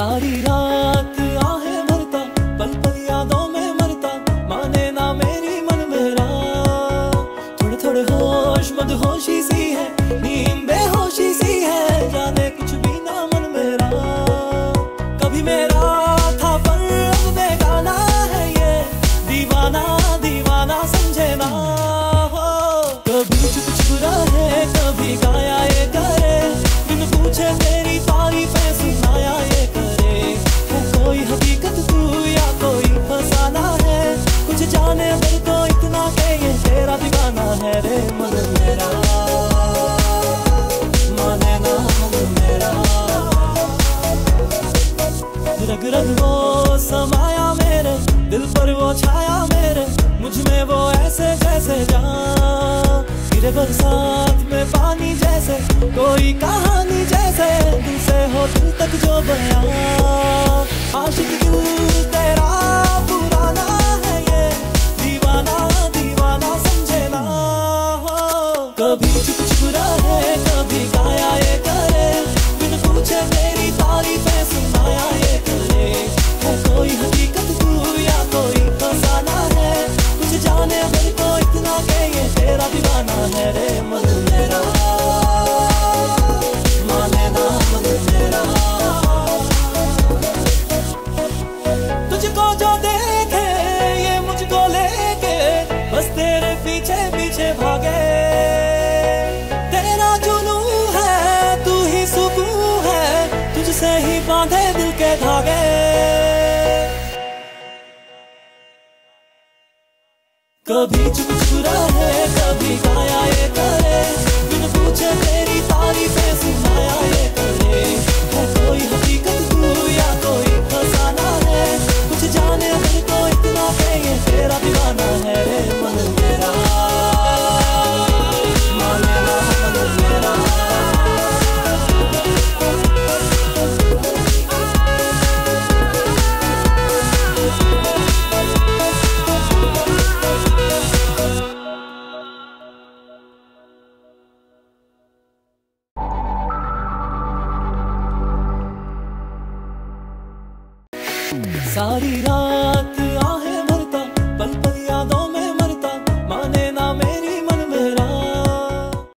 सारी रात आहें भरता पल पल यादों में मरता, माने ना मेरी मन मेरा थोड़े थोड़े होश मदहोशी सी है, नींद बेहोशी सी है, जाने कुछ भी ना मन मेरा कभी मेरा था पर अब बेगाना है ये, दीवाना दीवाना समझे ना। हो। कभी चुप चुप रहे, कभी गाया ये करे, बिन पूछे तेरी तारीफें सुनाया रग रग वो समाया मेरे, दिल पर वो छाया मेरे, मुझमें वो ऐसे जैसे जा गिरे बरसात में पानी जैसे, कोई कहानी जैसे, दिल से हो दिल तक जो बया के धागे। कभी चुप चुरा है कभी गाया ये करे। सारी रात